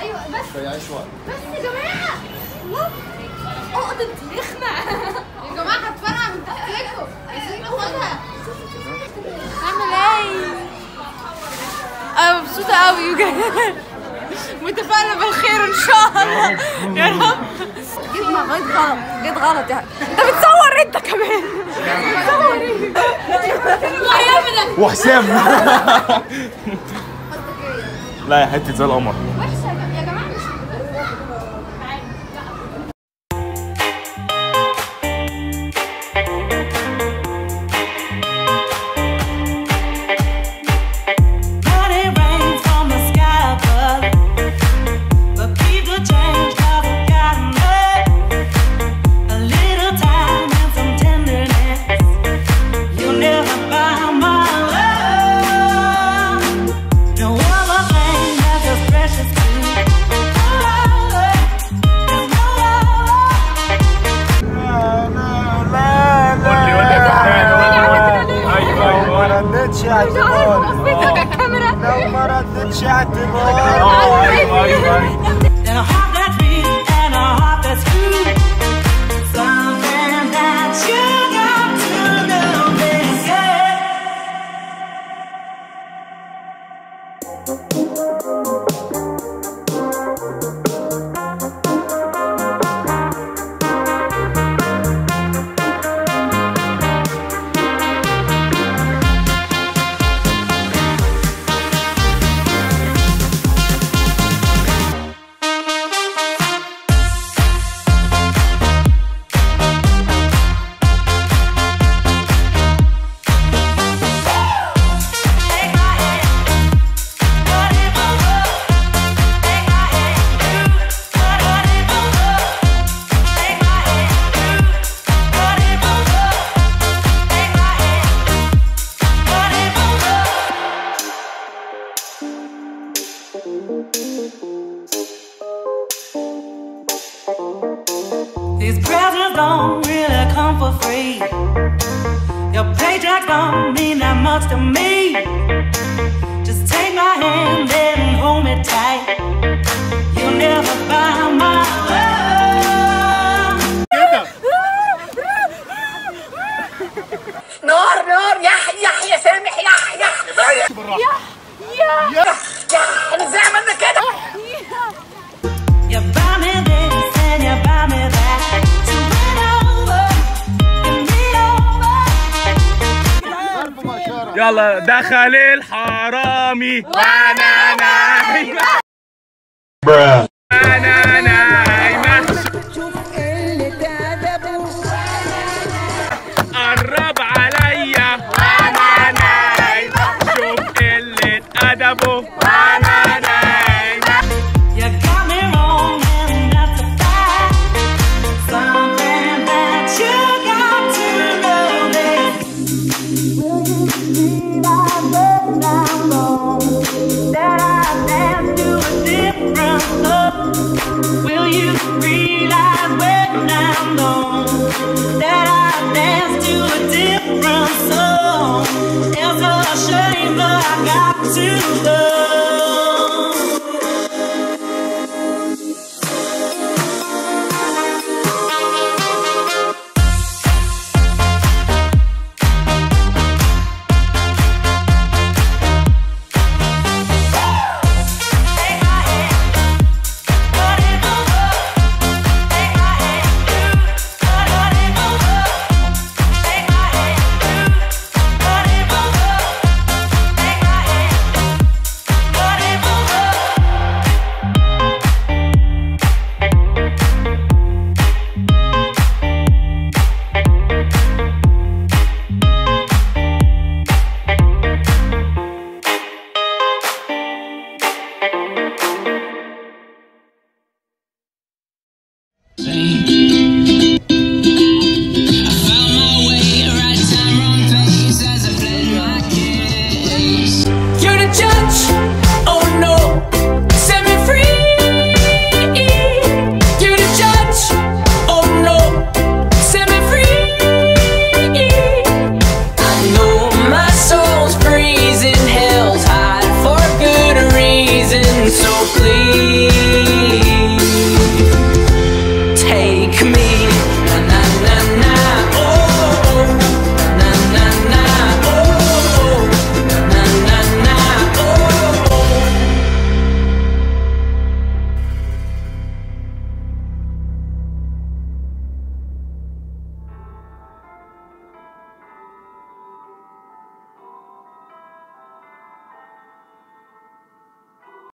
أيوه بس ضيعيش وقت. بس يا جماعة الله. أه، عقدة رخمة. يا جماعة هتفرقع من تحت رجله. عايزين ناخدها. نعمل إيه؟ أنا مبسوطة قوي متفائلة بالخير إن شاء الله. يا رب. جيت غلط غلط. جيت غلط يعني. أنت بتصور أنت كمان. يعني- بتصور وحسام. لا يا حتة زي القمر. No oh, oh, like the chat, oh, These presents don't really come for free. Your paycheck don't mean that much to me. Just take my hand and hold me tight. You'll never find. يلا دخل الحرامي. وأنا نايم. to love.